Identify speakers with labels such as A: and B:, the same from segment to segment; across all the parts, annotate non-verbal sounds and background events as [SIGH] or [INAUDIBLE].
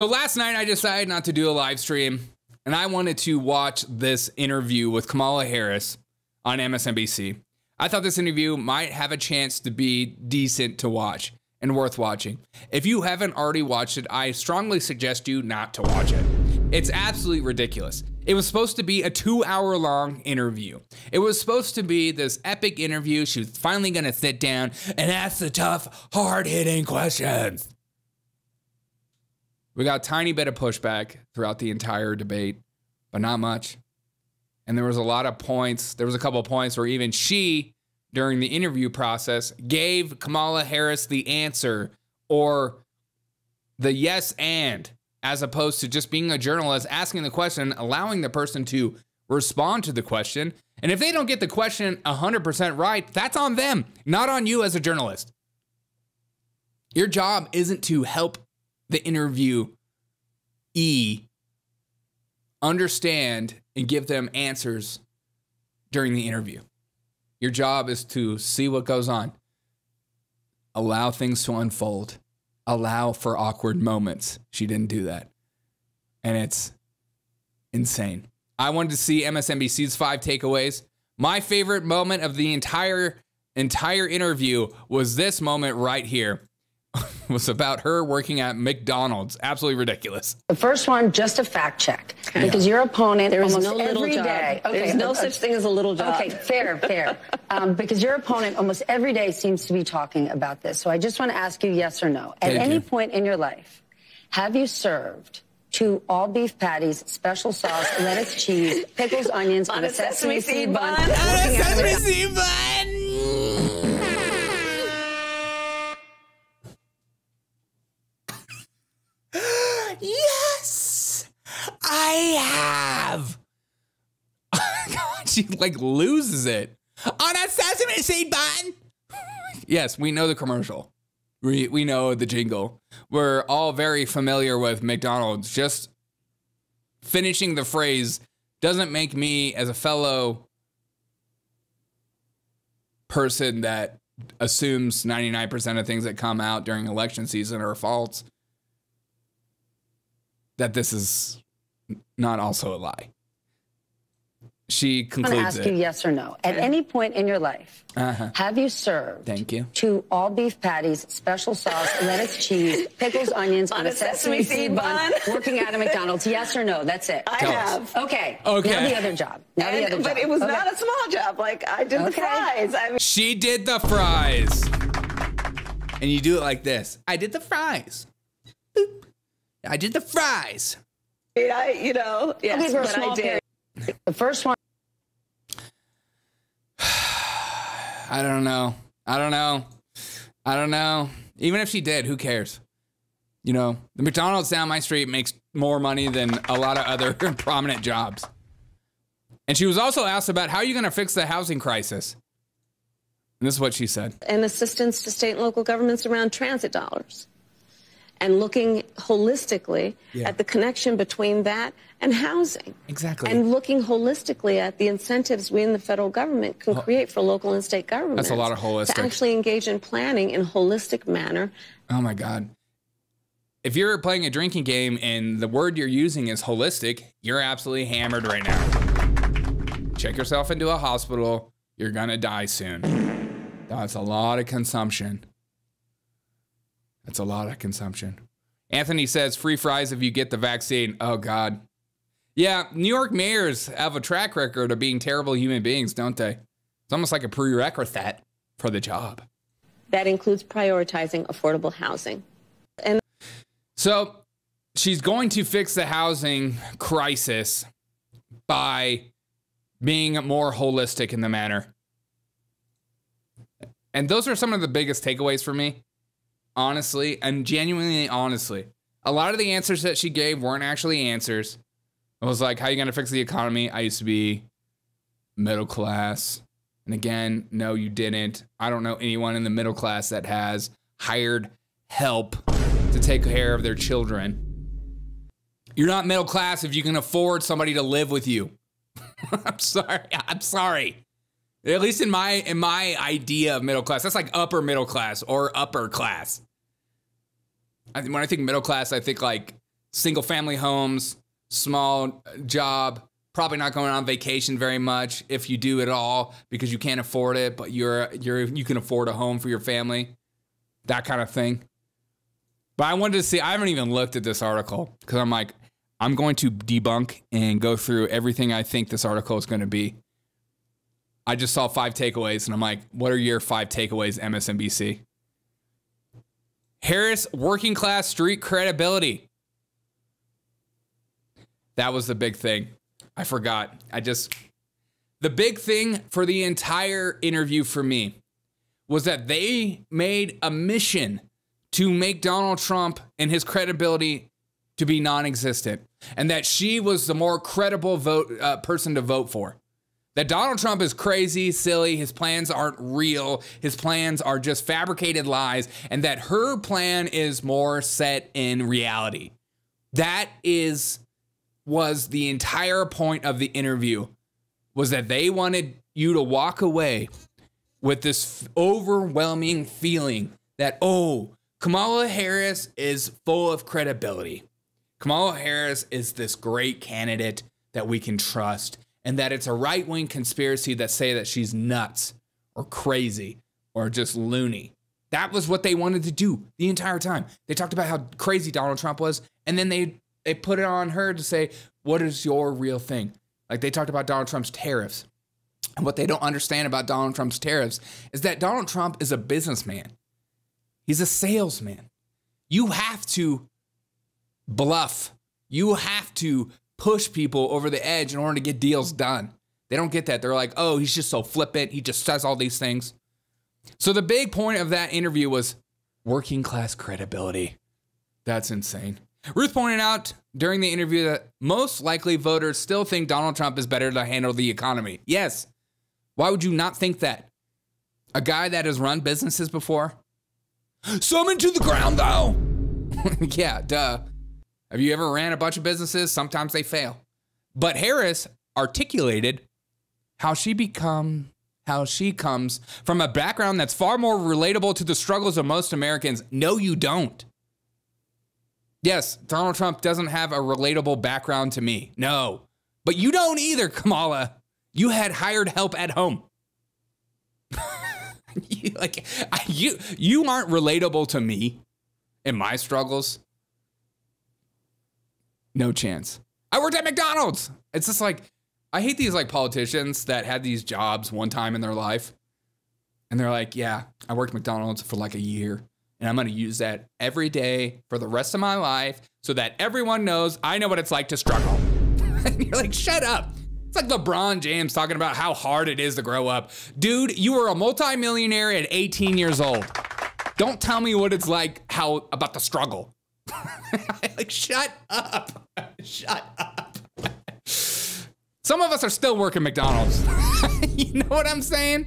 A: So last night I decided not to do a live stream and I wanted to watch this interview with Kamala Harris on MSNBC. I thought this interview might have a chance to be decent to watch and worth watching. If you haven't already watched it, I strongly suggest you not to watch it. It's absolutely ridiculous. It was supposed to be a two hour long interview. It was supposed to be this epic interview. She was finally going to sit down and ask the tough, hard hitting questions. We got a tiny bit of pushback throughout the entire debate, but not much. And there was a lot of points. There was a couple of points where even she, during the interview process, gave Kamala Harris the answer or the yes and as opposed to just being a journalist, asking the question, allowing the person to respond to the question. And if they don't get the question 100% right, that's on them, not on you as a journalist. Your job isn't to help the interview E understand and give them answers during the interview. Your job is to see what goes on, allow things to unfold, allow for awkward moments. She didn't do that. And it's insane. I wanted to see MSNBC's five takeaways. My favorite moment of the entire entire interview was this moment right here. [LAUGHS] was about her working at McDonald's. Absolutely ridiculous.
B: The first one, just a fact check, because your opponent
C: There is
B: almost
C: no little
B: every
C: job.
B: day-
C: There's no such thing as a little job.
B: Okay, fair, fair. [LAUGHS] um, because your opponent almost every day seems to be talking about this. So I just want to ask you, yes or no. At
A: Thank
B: any
A: you.
B: point in your life, have you served two all beef patties, special sauce, lettuce, cheese, pickles, onions on, a sesame, seed bun? working out of a-
A: Yes, I have. [LAUGHS] She like loses it on a sesame seed bun. [LAUGHS] yes, we know the commercial. We we know the jingle. We're all very familiar with McDonald's. Just finishing the phrase doesn't make me as a fellow person that assumes 99% of things that come out during election season are false that this is not also a lie. She concludes.
B: I want to
A: concludes
B: ask you yes or no. At any point in your life,
A: Uh-huh.
B: have you served
A: Thank you.
B: two all beef patties, special sauce, lettuce, cheese, pickles, onions on, a sesame, seed bun, working out of McDonald's? Yes or no? That's it.
C: I
A: Tell us.
C: have.
B: Okay.
A: Okay.
B: Now the other job. Now the
C: And-
B: other
C: but it was
B: Okay.
C: not a small job. Like I did the fries. I mean,
A: She did the fries. And you do it like this. I did the fries. Boop. I did the fries.
C: I, you know, yes,
B: Okay, for
C: but
B: small
C: I did.
B: period. The first one. [SIGHS]
A: I don't know. I don't know. I don't know. Even if she did, who cares? You know, the McDonald's down my street makes more money than a lot of other [LAUGHS] prominent jobs. And she was also asked about how are you going to fix the housing crisis? And this is what she said.
D: and assistance to state and local governments around transit dollars. And looking holistically
A: Yeah.
D: at the connection between that and housing.
A: Exactly.
D: And looking holistically at the incentives we in the federal government can create for local and state governments.
A: That's a lot of holistic.
D: To actually engage in planning in a holistic manner
A: Oh my God. If you're playing a drinking game and the word you're using is holistic, you're absolutely hammered right now. Check yourself into a hospital. You're going to die soon. That's a lot of consumption. That's a lot of consumption. Anthony says free fries if you get the vaccine. Oh, God. Yeah, New York mayors have a track record of being terrible human beings, don't they? It's almost like a prerequisite for the job.
D: that includes prioritizing affordable housing. And
A: So she's going to fix the housing crisis by being more holistic in the manner. And those are some of the biggest takeaways for me, honestly, and genuinely honestly. A lot of the answers that she gave weren't actually answers. It was like, how are you going to fix the economy? I used to be middle class. And again, no, you didn't. I don't know anyone in the middle class that has hired help to take care of their children. You're not middle class if you can afford somebody to live with you. [LAUGHS] I'm sorry. I'm sorry. At least in my in my idea of middle class, that's like upper middle class or upper class. I, when I think middle class, I think like single family homes, small uh, job, probably not going on vacation very much if you do at all because you can't afford it, but you're you're you can afford a home for your family. That kind of thing. But I wanted to see I haven't even looked at this article cuz I'm like I'm going to debunk and go through everything I think this article is going to be. I just saw five takeaways and I'm like, what are your five takeaways, MSNBC? Harris working class street credibility. That was the big thing. I forgot. I just the big thing for the entire interview for me was that they made a mission to make Donald Trump and his credibility to be non-existent and that she was the more credible vote uh, person to vote for that Donald Trump is crazy, silly, his plans aren't real, his plans are just fabricated lies, and that her plan is more set in reality. That is was the entire point of the interview was that they wanted you to walk away with this overwhelming feeling that oh, Kamala Harris is full of credibility. Kamala Harris is this great candidate that we can trust and that it's a right wing conspiracy that say that she's nuts or crazy or just loony. That was what they wanted to do the entire time. They talked about how crazy Donald Trump was, and then they they put it on her to say, "What is your real thing?" Like they talked about Donald Trump's tariffs. And what they don't understand about Donald Trump's tariffs is that Donald Trump is a businessman. He's a salesman. You have to bluff. You have to push people over the edge in order to get deals done. They don't get that. They're like, oh, he's just so flippant. He just says all these things. So the big point of that interview was working class credibility. That's insane. Ruth pointed out during the interview that most likely voters still think Donald Trump is better to handle the economy. Yes. Why would you not think that? A guy that has run businesses before? Some to the ground, though. [LAUGHS] yeah, duh. Have you ever ran a bunch of businesses? Sometimes they fail. But Harris articulated how she become how she comes from a background that's far more relatable to the struggles of most Americans. No, you don't. Yes, Donald Trump doesn't have a relatable background to me. No. But you don't either, Kamala. You had hired help at home. [LAUGHS] you, like you you aren't relatable to me in my struggles. No chance. I worked at McDonald's. It's just like I hate these like politicians that had these jobs one time in their life. And they're like, "Yeah, I worked McDonald's for like a year." And I'm going to use that every day for the rest of my life so that everyone knows I know what it's like to struggle. [LAUGHS] and you're like, shut up. It's like LeBron James talking about how hard it is to grow up. Dude, you were a multimillionaire at 18 years old. Don't tell me what it's like how about the struggle. [LAUGHS] like, shut up. [LAUGHS] shut up. Some of us are still working McDonald's. [LAUGHS] you know what I'm saying?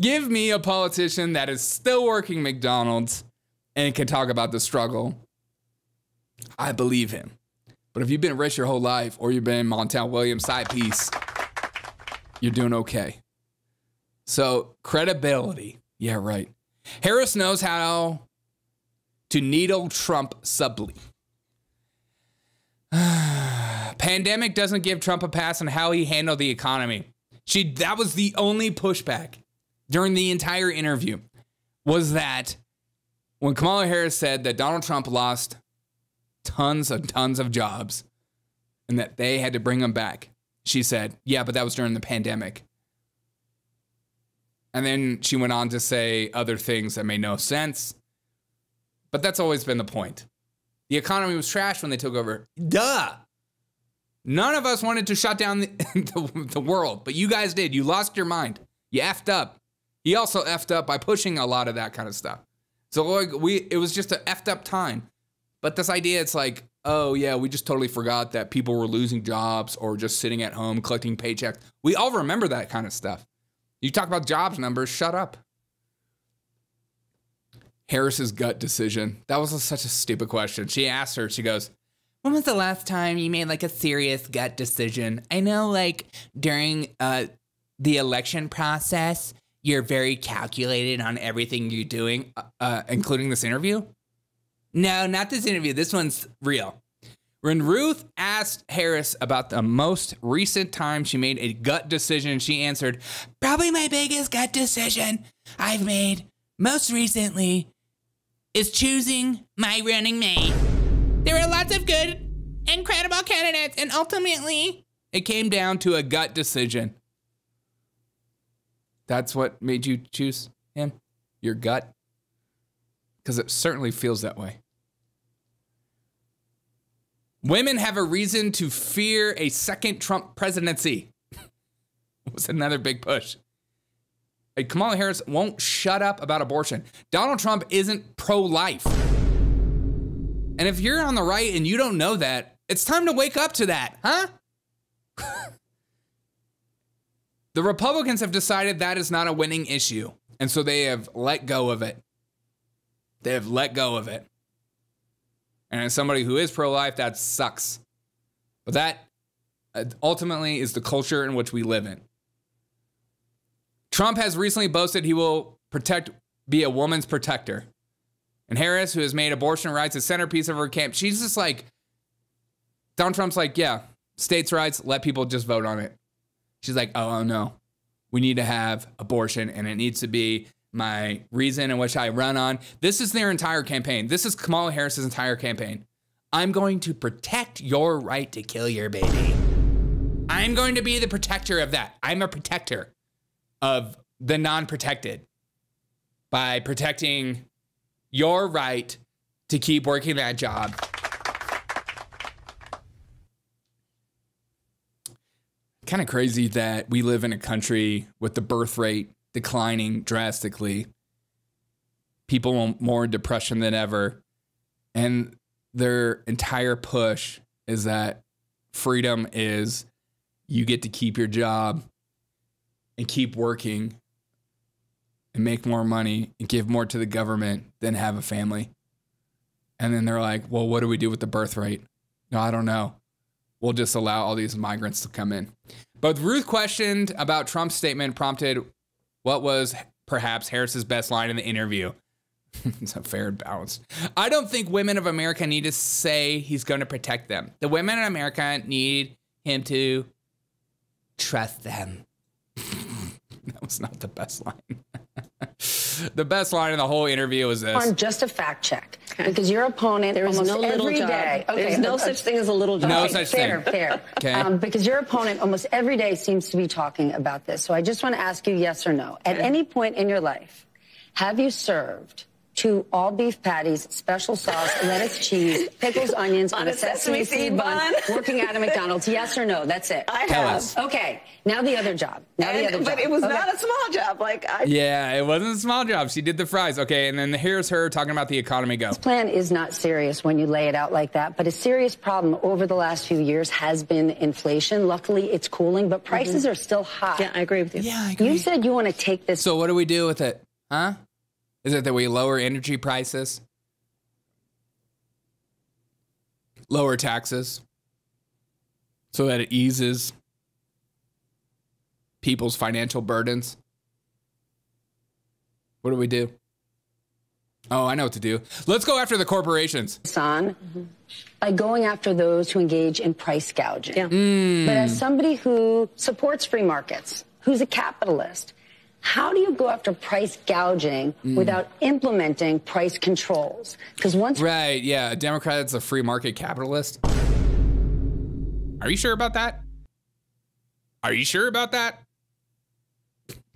A: Give me a politician that is still working McDonald's and can talk about the struggle. I believe him. But if you've been rich your whole life or you've been Montel Williams side piece, you're doing okay. So, credibility. Yeah, right. Harris knows how to needle Trump subtly. [SIGHS] Pandemic doesn't give Trump a pass on how he handled the economy. She that was the only pushback during the entire interview was that when Kamala Harris said that Donald Trump lost tons and tons of jobs and that they had to bring them back, she said, Yeah, but that was during the pandemic. And then she went on to say other things that made no sense. But that's always been the point. The economy was trash when they took over. Duh. None of us wanted to shut down the, [LAUGHS] the, the world, but you guys did. You lost your mind. You effed up. He also effed up by pushing a lot of that kind of stuff. So like we, it was just an effed up time. But this idea, it's like, oh yeah, we just totally forgot that people were losing jobs or just sitting at home collecting paychecks. We all remember that kind of stuff. You talk about jobs numbers, shut up. Harris's gut decision. That was such a stupid question. She asked her, she goes, when was the last time you made like a serious gut decision? I know like during uh, the election process, you're very calculated on everything you're doing, uh, uh, including this interview. No, not this interview. This one's real. When Ruth asked Harris about the most recent time she made a gut decision, she answered, Probably my biggest gut decision I've made most recently is choosing my running mate. There were lots of good, incredible candidates, and ultimately it came down to a gut decision. That's what made you choose him? Your gut? Because it certainly feels that way. Women have a reason to fear a second Trump presidency. [LAUGHS] was another big push. Hey, Kamala Harris won't shut up about abortion. Donald Trump isn't pro life. And if you're on the right and you don't know that, it's time to wake up to that, huh? [LAUGHS] the Republicans have decided that is not a winning issue. And so they have let go of it. They have let go of it. And as somebody who is pro life, that sucks. But that uh, ultimately is the culture in which we live in. Trump has recently boasted he will protect, be a woman's protector. And Harris, who has made abortion rights a centerpiece of her camp, she's just like, Donald Trump's like, yeah, states' rights, let people just vote on it. She's like, oh, oh no, we need to have abortion and it needs to be my reason in which I run on. This is their entire campaign. This is Kamala Harris's entire campaign. I'm going to protect your right to kill your baby. I'm going to be the protector of that. I'm a protector of the non protected by protecting your right to keep working that job. Kind of crazy that we live in a country with the birth rate declining drastically. People want more depression than ever. And their entire push is that freedom is you get to keep your job and keep working and make more money and give more to the government than have a family. And then they're like, well, what do we do with the birth rate? No, I don't know. We'll just allow all these migrants to come in. But Ruth questioned about Trump's statement prompted what was perhaps Harris's best line in the interview. [LAUGHS] it's a fair and balanced. I don't think women of America need to say he's going to protect them. The women in America need him to trust them. [LAUGHS] that was not the best line. [LAUGHS] the best line in the whole interview was this.
B: On just a fact check, because your opponent
D: there is
B: almost
D: no little job.
B: day. Okay,
D: There's no such thing as a little job.
A: No
B: Okay,
A: such
B: fair,
A: thing.
B: Fair, [LAUGHS]
A: Okay.
B: Um, because your opponent almost every day seems to be talking about this. So I just want to ask you yes or no. At any point in your life, have you served two all beef patties, special sauce, lettuce, cheese, pickles, onions on, a sesame, seed bun, [LAUGHS] working at a McDonald's? Yes or no? That's it.
C: I
A: Tell
C: have.
A: us.
B: Okay, now the other job. Now the
C: And-
B: other job.
C: but it was
B: Okay.
C: not a small job. Like I
A: Yeah, it wasn't a small job. She did the fries. Okay, and then here's her talking about the economy go.
B: This plan is not serious when you lay it out like that, but a serious problem over the last few years has been inflation. Luckily, it's cooling, but prices mm-hmm. are still high.
D: Yeah, I agree with you.
A: Yeah, I agree.
B: You said you want to take this.
A: So what do we do with it? Huh? Is it that we lower energy prices? Lower taxes? So that it eases people's financial burdens? What do we do? Oh, I know what to do. Let's go after the corporations.
B: on by going after those who engage in price gouging.
D: Yeah. Hmm.
B: But as somebody who supports free markets, who's a capitalist, how do you go after price gouging hmm. without implementing price controls? Because once
A: Right, yeah. A Democrat that's a free market capitalist. Are you sure about that? Are you sure about that?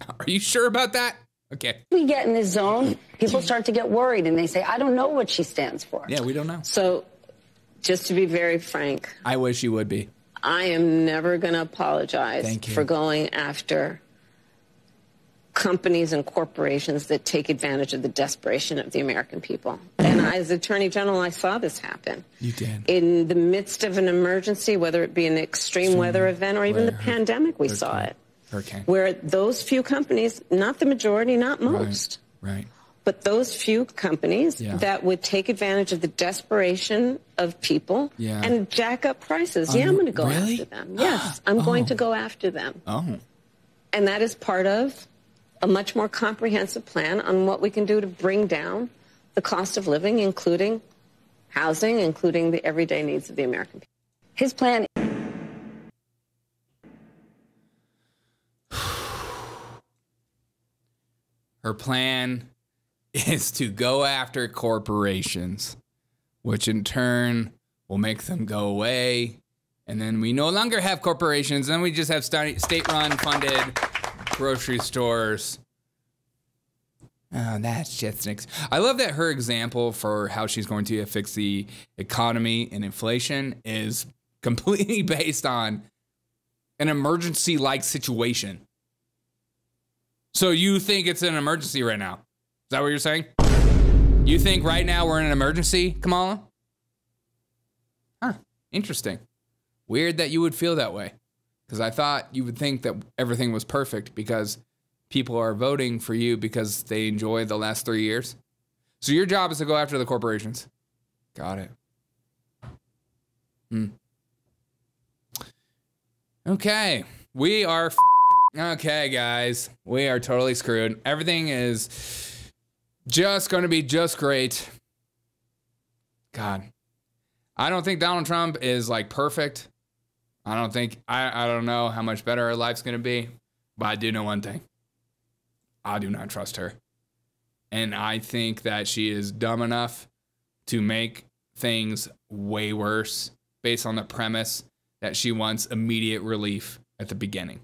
A: Are you sure about that? Okay.
B: we get in this zone, people start to get worried and they say, I don't know what she stands for.
A: Yeah, we don't know.
D: So, just to be very frank,
A: I wish you would be.
D: I am never going to apologize
A: Thank you.
D: for going after companies and corporations that take advantage of the desperation of the American people. And I, as Attorney General, I saw this happen.
A: You did.
D: In the midst of an emergency, whether it be an extreme weather event or even the pandemic, we saw it.
A: Hurricane.
D: Where those few companies, not the majority, not most,
A: Right.
D: but those few companies
A: Yeah.
D: that would take advantage of the desperation of people
A: Yeah.
D: and jack up prices. yeah, I'm going to go
A: really?
D: after them. Yes, [GASPS] I'm going oh. to go after them.
A: Oh.
D: And that is part of a much more comprehensive plan on what we can do to bring down the cost of living, including housing, including the everyday needs of the American people.
B: His plan [SIGHS]
A: Her plan is to go after corporations, which in turn will make them go away. And then we no longer have corporations, then we just have state run funded grocery stores. Oh, that's just I love that her example for how she's going to fix the economy and inflation is completely [LAUGHS] based on an emergency like situation. So you think it's an emergency right now? Is that what you're saying? You think right now we're in an emergency, Kamala? Huh. Interesting. Weird that you would feel that way. Because I thought you would think that everything was perfect because people are voting for you because they enjoy the last three years. So your job is to go after the corporations. Got it. Hmm. Okay. We are. Okay, guys, we are totally screwed. Everything is just going to be just great. God, I don't think Donald Trump is like perfect. I don't think, I, I don't know how much better her life's going to be, but I do know one thing I do not trust her. And I think that she is dumb enough to make things way worse based on the premise that she wants immediate relief at the beginning.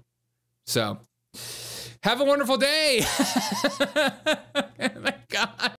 A: So have a wonderful day. [LAUGHS] oh my God.